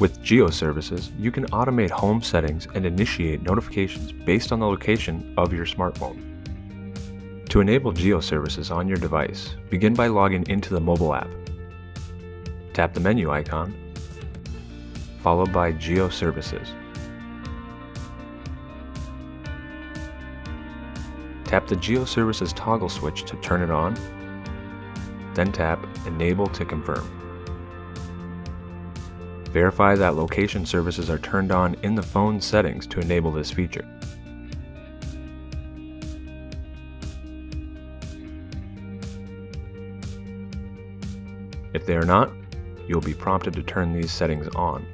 With Geo Services, you can automate home settings and initiate notifications based on the location of your smartphone. To enable Geo Services on your device, begin by logging into the mobile app. Tap the menu icon, followed by Geo Services. Tap the Geo Services toggle switch to turn it on, then tap Enable to confirm. Verify that location services are turned on in the phone settings to enable this feature. If they are not, you will be prompted to turn these settings on.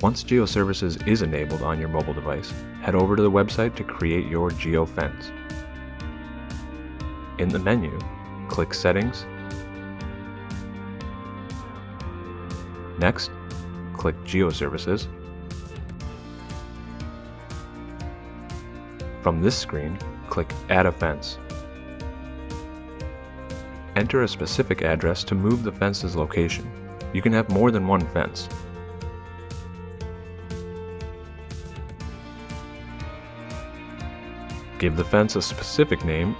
Once GeoServices is enabled on your mobile device, head over to the website to create your GeoFence. In the menu, click Settings. Next, click Geo Services. From this screen, click Add a Fence. Enter a specific address to move the fence's location. You can have more than one fence. Give the fence a specific name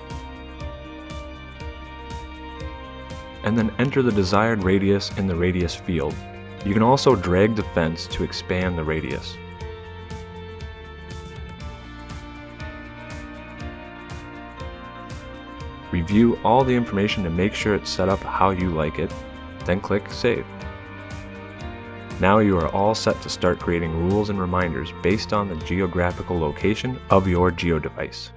and then enter the desired radius in the radius field. You can also drag the fence to expand the radius. Review all the information to make sure it's set up how you like it, then click Save. Now you are all set to start creating rules and reminders based on the geographical location of your Geo device.